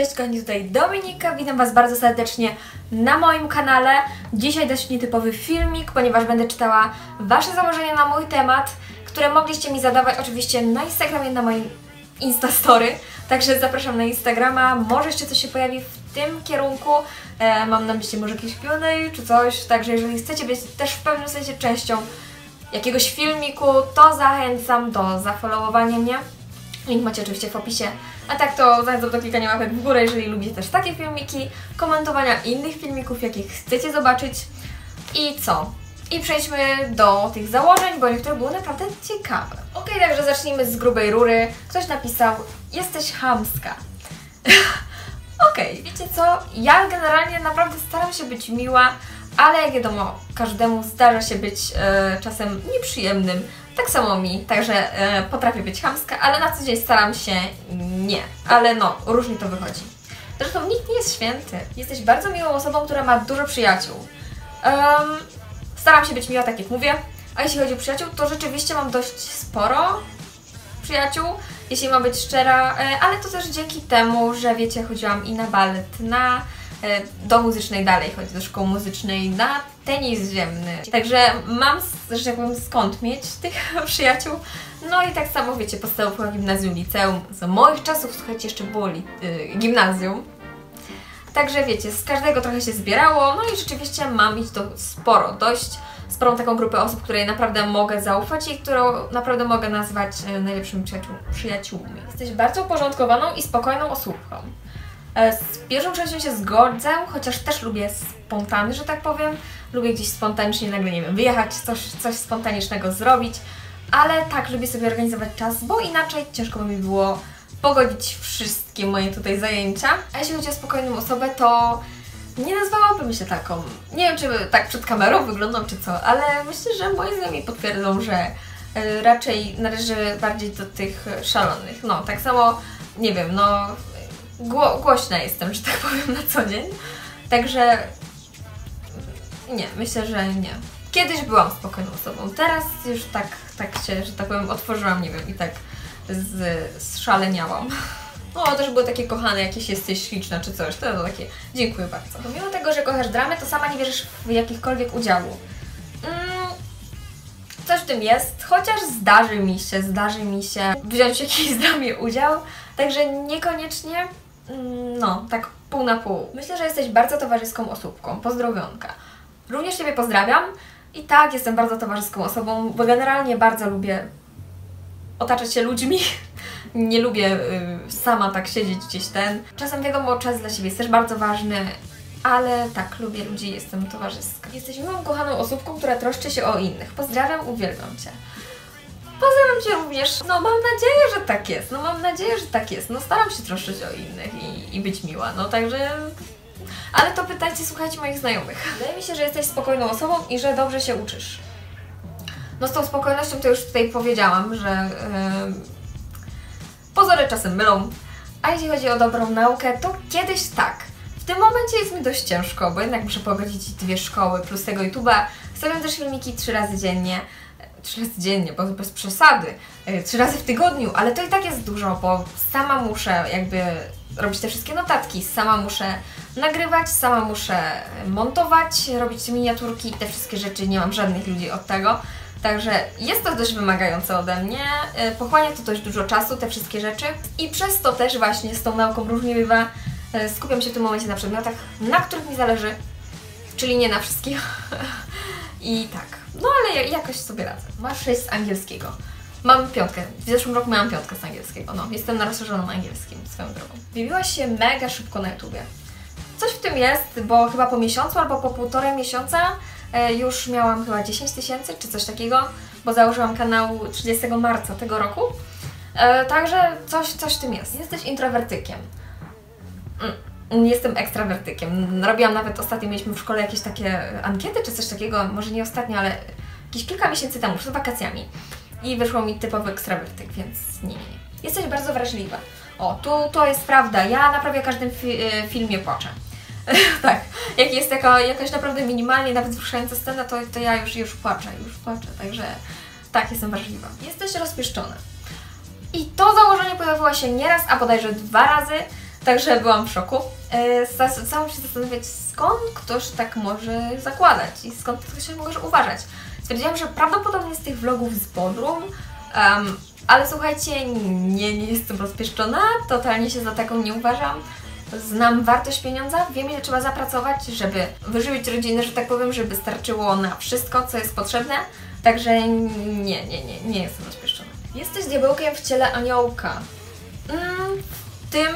Cześć kochani, tutaj Dominika, witam Was bardzo serdecznie na moim kanale. Dzisiaj dość nietypowy filmik, ponieważ będę czytała Wasze założenia na mój temat, które mogliście mi zadawać oczywiście na Instagramie, na moim Instastory. Także zapraszam na Instagrama, może jeszcze coś się pojawi w tym kierunku. E, mam na myśli może jakiś Q&A czy coś, także jeżeli chcecie być też w pewnym sensie częścią jakiegoś filmiku, to zachęcam do zafollowowania mnie. Link macie oczywiście w opisie. A tak to zachęcam do klikania łapek w górę, jeżeli lubicie też takie filmiki, komentowania innych filmików, jakie chcecie zobaczyć. I co? I przejdźmy do tych założeń, bo niektóre były naprawdę ciekawe. Ok, także zacznijmy z grubej rury. Ktoś napisał, jesteś chamska. Okej, okay, wiecie co? Ja generalnie naprawdę staram się być miła, ale jak wiadomo, każdemu zdarza się być e, czasem nieprzyjemnym. Tak samo mi, także e, potrafię być chamska, ale na co dzień staram się nie. Ale no, różnie to wychodzi. Zresztą nikt nie jest święty. Jesteś bardzo miłą osobą, która ma dużo przyjaciół. Um, staram się być miła, tak jak mówię. A jeśli chodzi o przyjaciół, to rzeczywiście mam dość sporo przyjaciół, jeśli mam być szczera, e, ale to też dzięki temu, że wiecie, chodziłam i na balet, na E, do muzycznej dalej, chodzi do szkoły muzycznej, na tenis ziemny. Także mam, że tak powiem, skąd mieć tych przyjaciół. No i tak samo, wiecie, podstawówka, gimnazjum, liceum. Z moich czasów, słuchajcie, jeszcze było y, gimnazjum. Także wiecie, z każdego trochę się zbierało, no i rzeczywiście mam ich to sporo, dość sporą taką grupę osób, której naprawdę mogę zaufać i którą naprawdę mogę nazwać e, najlepszymi przyjaciół, przyjaciółmi. Jesteś bardzo uporządkowaną i spokojną osobą. E, z pierwszą częścią się zgodzę, chociaż też lubię spontany, że tak powiem. Lubię gdzieś spontanicznie nagle, nie wiem, wyjechać, coś, coś spontanicznego zrobić, ale tak, lubię sobie organizować czas, bo inaczej ciężko by mi było pogodzić wszystkie moje tutaj zajęcia. A jeśli chodzi o spokojną osobę, to nie nazwałabym się taką. Nie wiem, czy tak przed kamerą wyglądam, czy co, ale myślę, że moi znajomi potwierdzą, że e, raczej należy bardziej do tych szalonych. No, tak samo, nie wiem, no gło głośna jestem, że tak powiem, na co dzień. Także nie, myślę, że nie. Kiedyś byłam spokojną osobą, teraz już tak, tak się, że tak powiem, otworzyłam, nie wiem, i tak z, zszaleniałam. No, też były takie kochane, jakieś jesteś śliczna czy coś, to było takie, dziękuję bardzo. Pomimo tego, że kochasz dramy, to sama nie wierzysz w jakichkolwiek udziału. Mm, coś w tym jest, chociaż zdarzy mi się, zdarzy mi się wziąć w jakiejś dramie udział, także niekoniecznie Mm, no, tak pół na pół. Myślę, że jesteś bardzo towarzyską osóbką. Pozdrowionka. Również Ciebie pozdrawiam. I tak, jestem bardzo towarzyską osobą, bo generalnie bardzo lubię otaczać się ludźmi. Nie lubię y, sama tak siedzieć gdzieś ten. Czasem wiadomo, czas dla siebie jest też bardzo ważny, ale tak, lubię ludzi, jestem towarzyska. Jesteś miłą, kochaną osobką, która troszczy się o innych. Pozdrawiam, uwielbiam Cię. Pozdrawiam Cię również. No mam nadzieję, że tak jest. No mam nadzieję, że tak jest. No staram się troszczyć o innych i, i być miła. No także... Ale to pytajcie, słuchajcie moich znajomych. Wydaje mi się, że jesteś spokojną osobą i że dobrze się uczysz. No z tą spokojnością to już tutaj powiedziałam, że yy, pozory czasem mylą. A jeśli chodzi o dobrą naukę, to kiedyś tak. W tym momencie jest mi dość ciężko, bo jednak muszę pogodzić dwie szkoły plus tego YouTube'a. Stawiam też filmiki trzy razy dziennie trzy razy dziennie, bo bez przesady, e, trzy razy w tygodniu, ale to i tak jest dużo, bo sama muszę jakby robić te wszystkie notatki, sama muszę nagrywać, sama muszę montować, robić miniaturki te wszystkie rzeczy, nie mam żadnych ludzi od tego. Także jest to dość wymagające ode mnie, e, pochłania to dość dużo czasu, te wszystkie rzeczy i przez to też właśnie z tą nauką różnie bywa. E, skupiam się w tym momencie na przedmiotach, na których mi zależy, czyli nie na wszystkich. I tak. No ale jakoś sobie radzę. Masz 6 z angielskiego. Mam piątkę. W zeszłym roku miałam piątkę z angielskiego. No, jestem na rozszerzonym angielskim swoją drogą. Wybiłaś się mega szybko na YouTubie. Coś w tym jest, bo chyba po miesiącu albo po półtorej miesiąca e, już miałam chyba 10 tysięcy czy coś takiego, bo założyłam kanał 30 marca tego roku. E, także coś, coś w tym jest. Jesteś introwertykiem. Mm jestem ekstrawertykiem. Robiłam nawet ostatnio, mieliśmy w szkole jakieś takie ankiety czy coś takiego, może nie ostatnio, ale jakieś kilka miesięcy temu, przed wakacjami. I wyszło mi typowy ekstrawertyk, więc nie, nie, nie. Jesteś bardzo wrażliwa. O, tu to jest prawda. Ja na prawie każdym fi e, filmie płaczę. tak, jak jest taka, jakaś naprawdę minimalnie nawet wzruszająca scena, to, to ja już, już płaczę, już płaczę, także tak, jestem wrażliwa. Jesteś rozpieszczona. I to założenie pojawiło się nieraz, a bodajże dwa razy Także byłam w szoku. E, Zaczęłam się zastanawiać, skąd ktoś tak może zakładać i skąd ktoś się może uważać. Stwierdziłam, że prawdopodobnie z tych vlogów z Bodrum, um, ale słuchajcie, nie, nie jestem rozpieszczona, totalnie się za taką nie uważam. Znam wartość pieniądza, wiem ile trzeba zapracować, żeby wyżywić rodzinę, że tak powiem, żeby starczyło na wszystko, co jest potrzebne. Także nie, nie, nie, nie jestem rozpieszczona. Jesteś diabełkiem w ciele aniołka. Mm, w tym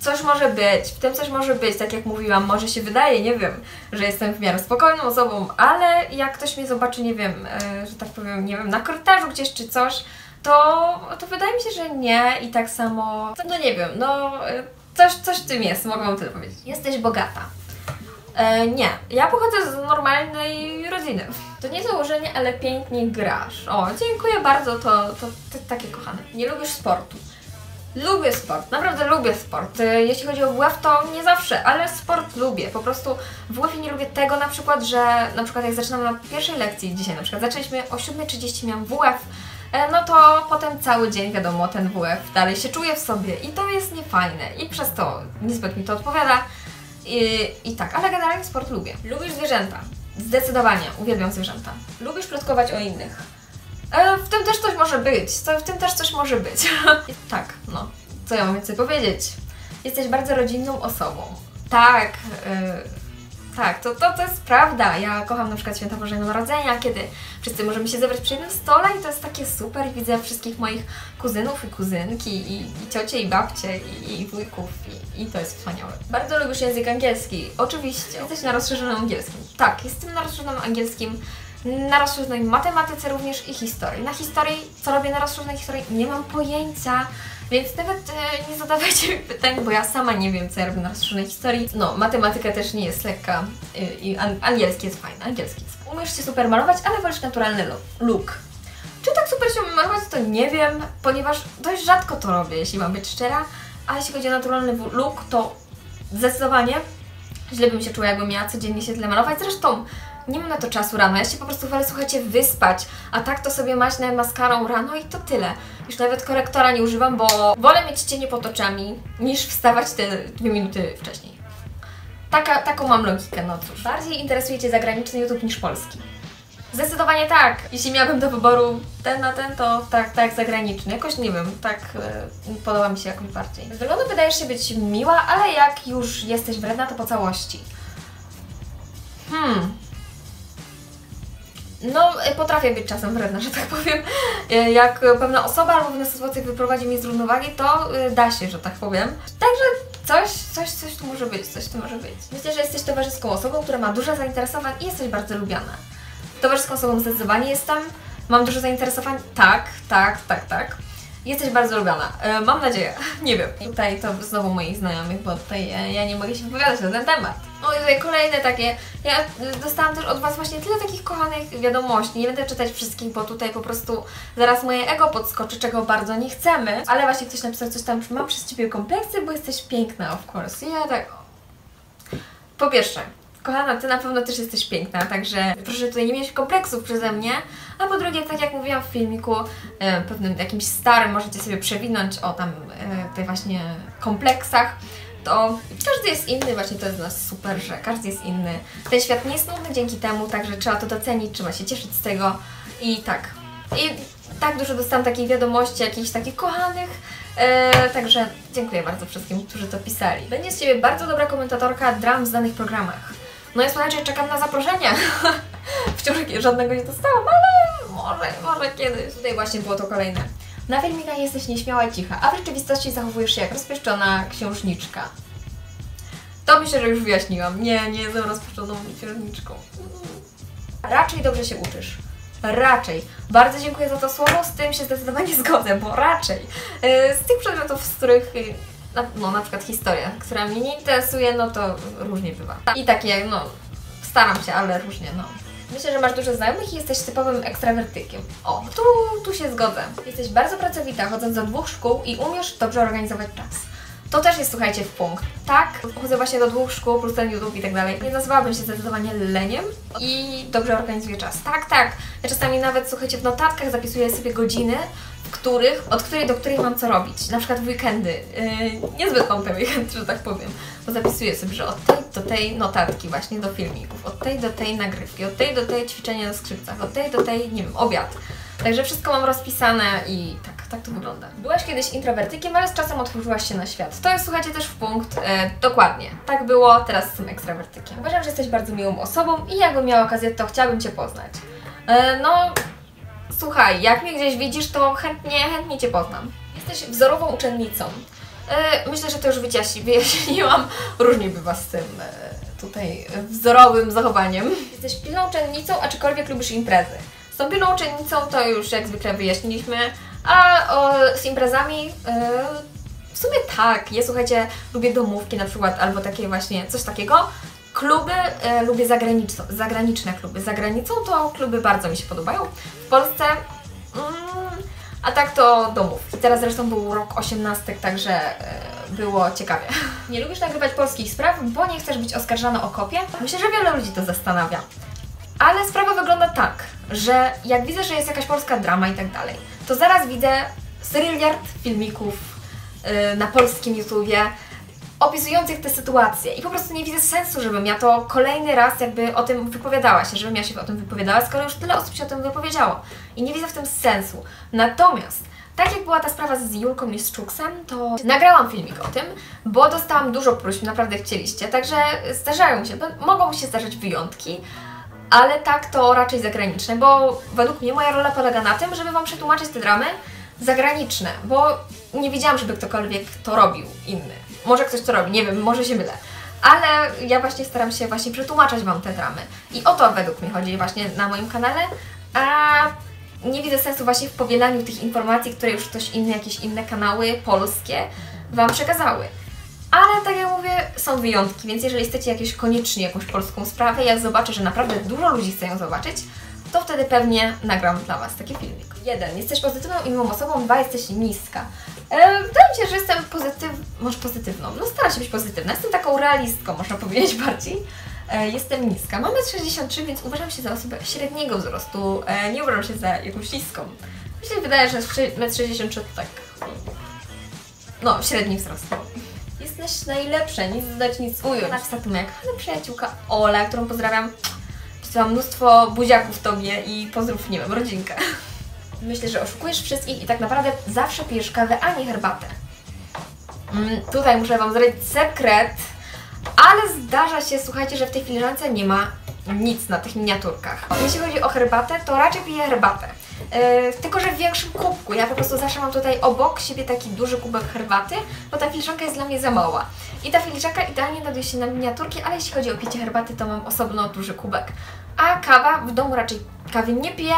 coś może być, w tym coś może być, tak jak mówiłam, może się wydaje, nie wiem, że jestem w miarę spokojną osobą, ale jak ktoś mnie zobaczy, nie wiem, e, że tak powiem, nie wiem, na korytarzu gdzieś czy coś, to, to wydaje mi się, że nie i tak samo, no nie wiem, no e, coś, coś w tym jest, mogę Wam tyle powiedzieć. Jesteś bogata. E, nie, ja pochodzę z normalnej rodziny. To nie założenie, ale pięknie grasz. O, dziękuję bardzo, to, to, to takie kochane. Nie lubisz sportu. Lubię sport, naprawdę lubię sport. E, Jeśli chodzi o WF, to nie zawsze, ale sport lubię. Po prostu w WF nie lubię tego na przykład, że na przykład jak zaczynam na pierwszej lekcji dzisiaj, na przykład zaczęliśmy o 7.30 miałam WF, e, no to potem cały dzień wiadomo ten WF dalej się czuję w sobie i to jest niefajne i przez to niezbyt mi to odpowiada. I, I tak, ale generalnie sport lubię. Lubisz zwierzęta? Zdecydowanie, uwielbiam zwierzęta. Lubisz plotkować o innych? E, w tym też coś może być, w tym też coś może być. I tak, no, co ja mam więcej powiedzieć? Jesteś bardzo rodzinną osobą. Tak, e, tak, to, to, to jest prawda. Ja kocham na przykład święta Bożego Narodzenia, kiedy wszyscy możemy się zebrać przy jednym stole i to jest takie super. Widzę wszystkich moich kuzynów i kuzynki, i, i ciocie, i babcie, i, i wujków, i, i to jest wspaniałe. Bardzo lubisz język angielski, oczywiście. Jesteś na rozszerzonym angielskim. Tak, jestem na rozszerzonym angielskim, na rozszerzonej matematyce również i historii. Na historii, co robię na rozszerzonej historii, nie mam pojęcia. Więc nawet e, nie zadawajcie mi pytań, bo ja sama nie wiem, co ja robię na rozszerzonej historii. No, matematyka też nie jest lekka y, i an angielski jest fajny, angielski jest. Umiesz się super malować, ale wolisz naturalny lo- look. Czy tak super się malować, to nie wiem, ponieważ dość rzadko to robię, jeśli mam być szczera. A jeśli chodzi o naturalny look, to zdecydowanie źle bym się czuła, jakbym miała codziennie się tyle malować. Zresztą nie mam na to czasu rano, ja się po prostu wolę, słuchajcie, wyspać, a tak to sobie maśnę maskarą rano i to tyle. Już nawet korektora nie używam, bo wolę mieć cienie pod oczami, niż wstawać te dwie minuty wcześniej. Taka, taką mam logikę, no cóż. Bardziej interesuje Cię zagraniczny YouTube niż polski. Zdecydowanie tak. Jeśli miałabym do wyboru ten na ten, to tak, tak zagraniczny. Jakoś nie wiem, tak e, podoba mi się jakoś bardziej. Z wyglądu wydajesz się być miła, ale jak już jesteś wredna, to po całości. Hmm. No, e, potrafię być czasem wredna, że tak powiem. E, Jak pewna osoba albo pewna sytuacja wyprowadzi mnie z równowagi, to e, da się, że tak powiem. Także coś, coś, coś tu może być, coś tu może być. Myślę, że jesteś towarzyską osobą, która ma dużo zainteresowań i jesteś bardzo lubiana. Towarzyską osobą zdecydowanie jestem. Mam dużo zainteresowań? Tak, tak, tak, tak. Jesteś bardzo lubiana. E, mam nadzieję. Nie wiem. Tutaj to znowu moich znajomych, bo tutaj ja, ja nie mogę się wypowiadać na ten temat. O, i tutaj kolejne takie. Ja y, dostałam też od Was właśnie tyle takich kochanych wiadomości. Nie będę czytać wszystkich, bo tutaj po prostu zaraz moje ego podskoczy, czego bardzo nie chcemy. Ale właśnie ktoś napisał coś tam, mam przez Ciebie kompleksy, bo jesteś piękna, of course. I ja tak... Po pierwsze, kochana, Ty na pewno też jesteś piękna, także proszę tutaj nie mieć kompleksów przeze mnie. A po drugie, tak jak mówiłam w filmiku, e, pewnym jakimś starym możecie sobie przewinąć o tam e, tych właśnie kompleksach, to każdy jest inny, właśnie to jest u nas super, że każdy jest inny. Ten świat nie jest nudny dzięki temu, także trzeba to docenić, trzeba się cieszyć z tego i tak. I tak dużo dostałam takich wiadomości, jakichś takich kochanych, e, także dziękuję bardzo wszystkim, którzy to pisali. Będzie z Ciebie bardzo dobra komentatorka dram w danych programach. No ja słuchajcie, czekam na zaproszenia. Wciąż żadnego nie dostałam, ale może, może kiedyś. Tutaj właśnie było to kolejne. Na filmikach jesteś nieśmiała i cicha, a w rzeczywistości zachowujesz się jak rozpieszczona księżniczka. To myślę, że już wyjaśniłam. Nie, nie jestem rozpieszczoną księżniczką. Raczej dobrze się uczysz. Raczej. Bardzo dziękuję za to słowo, z tym się zdecydowanie zgodzę, bo raczej. Yy, Z tych przedmiotów, z których, yy, na, no na przykład historia, która mnie nie interesuje, no to różnie bywa. I takie, no, staram się, ale różnie, no. Myślę, że masz dużo znajomych i jesteś typowym ekstrawertykiem. O, tu, tu się zgodzę. Jesteś bardzo pracowita, chodząc do dwóch szkół i umiesz dobrze organizować czas. To też jest, słuchajcie, w punkt. Tak, chodzę właśnie do dwóch szkół, plus ten YouTube i tak dalej. Nie nazwałabym się zdecydowanie leniem i dobrze organizuję czas. Tak, tak. Ja czasami nawet, słuchajcie, w notatkach zapisuję sobie godziny, których, od której do której mam co robić. Na przykład w weekendy. Yy, niezbyt mam ten że tak powiem. Bo zapisuję sobie, że od tej do tej notatki właśnie do filmików, od tej do tej nagrywki, od tej do tej ćwiczenia na skrzypcach, od tej do tej, nie wiem, obiad. Także wszystko mam rozpisane i tak, tak to wygląda. Byłaś kiedyś introwertykiem, ale z czasem otworzyłaś się na świat. To jest, słuchajcie, też w punkt. E, dokładnie. Tak było, teraz jestem ekstrawertykiem. Uważam, że jesteś bardzo miłą osobą i jakbym miała okazję, to chciałabym Cię poznać. E, no, słuchaj, jak mnie gdzieś widzisz, to chętnie, chętnie Cię poznam. Jesteś wzorową uczennicą. E, myślę, że to już wyjaśniłam. Różnie bywa z tym e, tutaj wzorowym zachowaniem. Jesteś pilną uczennicą, aczkolwiek lubisz imprezy. Z tą pilną uczennicą to już jak zwykle wyjaśniliśmy, a o, z imprezami yy, w sumie tak. Ja słuchajcie, lubię domówki na przykład, albo takie właśnie coś takiego. Kluby yy, lubię zagraniczne, zagraniczne kluby. Za granicą to kluby bardzo mi się podobają. W Polsce mm, a tak to domów. I teraz zresztą był rok 18, także yy, było ciekawie. Nie lubisz nagrywać polskich spraw, bo nie chcesz być oskarżana o kopię? Myślę, że wiele ludzi to zastanawia. Ale sprawa wygląda tak, że jak widzę, że jest jakaś polska drama i tak dalej, to zaraz widzę serialiard filmików yy, na polskim YouTubie opisujących te sytuacje i po prostu nie widzę sensu, żebym ja to kolejny raz jakby o tym wypowiadała się, żebym ja się o tym wypowiadała, skoro już tyle osób się o tym wypowiedziało. I nie widzę w tym sensu. Natomiast tak jak była ta sprawa z Julką i z Czuksem, to nagrałam filmik o tym, bo dostałam dużo próśb, naprawdę chcieliście, także zdarzają się, mogą się zdarzać wyjątki, ale tak to raczej zagraniczne, bo według mnie moja rola polega na tym, żeby Wam przetłumaczyć te dramy zagraniczne, bo nie widziałam, żeby ktokolwiek to robił inny. Może ktoś to robi, nie wiem, może się mylę. Ale ja właśnie staram się właśnie przetłumaczać Wam te dramy. I o to według mnie chodzi właśnie na moim kanale. A nie widzę sensu właśnie w powielaniu tych informacji, które już ktoś inny, jakieś inne kanały polskie Wam przekazały. Ale tak jak mówię, są wyjątki, więc jeżeli chcecie jakieś koniecznie jakąś polską sprawę, jak zobaczę, że naprawdę dużo ludzi chce ją zobaczyć, to wtedy pewnie nagram dla Was taki filmik. Jeden, jesteś pozytywną i osobą, dwa, jesteś niska. E, wydaje mi się, że jestem pozytyw... może pozytywną, no staram się być pozytywna, jestem taką realistką, można powiedzieć bardziej. E, jestem niska, mam 1,63 więc uważam się za osobę średniego wzrostu, e, nie uważam się za jakąś niską. Mi się wydaje, że 1,63 to tak... No, średni wzrost jesteś najlepsza, nic dodać, nic ująć. Napisała tu jak ale przyjaciółka Ola, którą pozdrawiam. Pisałam mnóstwo buziaków Tobie i pozdrów, nie wiem, rodzinkę. Myślę, że oszukujesz wszystkich i tak naprawdę zawsze pijesz kawę, a nie herbatę. Mm, tutaj muszę Wam zdradzić sekret, ale zdarza się, słuchajcie, że w tej filiżance nie ma nic na tych miniaturkach. Jeśli chodzi o herbatę, to raczej piję herbatę. Yy, tylko, że w większym kubku. Ja po prostu zawsze mam tutaj obok siebie taki duży kubek herbaty, bo ta filiżanka jest dla mnie za mała. I ta filiżanka idealnie nadaje się na miniaturki, ale jeśli chodzi o picie herbaty, to mam osobno duży kubek. A kawa, w domu raczej kawy nie piję.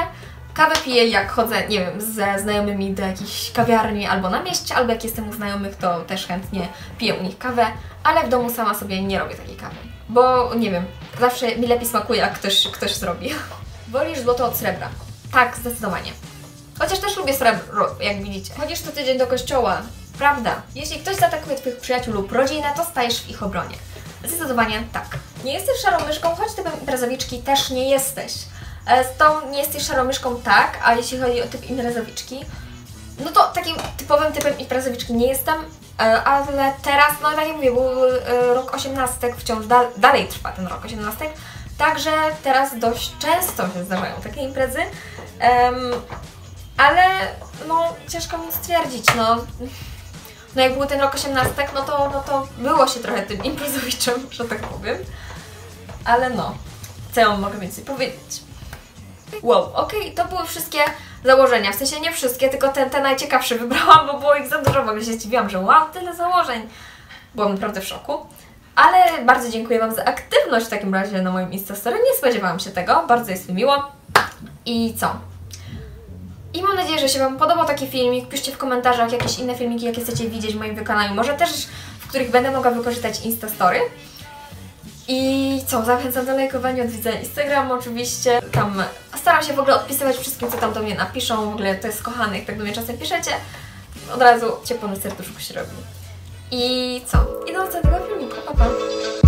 Kawę piję jak chodzę, nie wiem, ze znajomymi do jakiejś kawiarni albo na mieście, albo jak jestem u znajomych, to też chętnie piję u nich kawę, ale w domu sama sobie nie robię takiej kawy. Bo, nie wiem, zawsze mi lepiej smakuje, jak ktoś, ktoś zrobi. Wolisz złoto od srebra? Tak, zdecydowanie. Chociaż też lubię srebro, jak widzicie. Chodzisz co tydzień do kościoła. Prawda. Jeśli ktoś zaatakuje Twoich przyjaciół lub rodzinę, to stajesz w ich obronie. Zdecydowanie tak. Nie jesteś szarą myszką, choć typem imprezowiczki też nie jesteś. E, z tą nie jesteś szarą myszką tak, a jeśli chodzi o typ imprezowiczki, no to takim typowym typem imprezowiczki nie jestem, e, ale teraz, no tak jak mówię, był e, rok 18, wciąż da dalej trwa ten rok 18, Także teraz dość często się zdarzają takie imprezy, um, ale no ciężko mi stwierdzić, no, no jak był ten rok 18, no to, no to było się trochę tym imprezowiczem, że tak powiem, ale no, co ja mogę więcej powiedzieć? Wow, okej, okay, to były wszystkie założenia, w sensie nie wszystkie, tylko te, te najciekawsze wybrałam, bo było ich za dużo, bo się zdziwiłam, że wow, tyle założeń. Byłam naprawdę w szoku. Ale bardzo dziękuję Wam za aktywność w takim razie na moim Instastory. Nie spodziewałam się tego, bardzo jest mi miło. I co? I mam nadzieję, że się Wam podobał taki filmik. Piszcie w komentarzach jakieś inne filmiki, jakie chcecie widzieć w moim wykonaniu. Może też, w których będę mogła wykorzystać Instastory. I co, zachęcam do lajkowania, odwiedzania Instagram oczywiście. Tam staram się w ogóle odpisywać wszystkim, co tam do mnie napiszą. W ogóle to jest kochane, jak tak do mnie czasem piszecie. Od razu ciepło na serduszku się robi. I co? I do następnego filmiku. Pa, pa.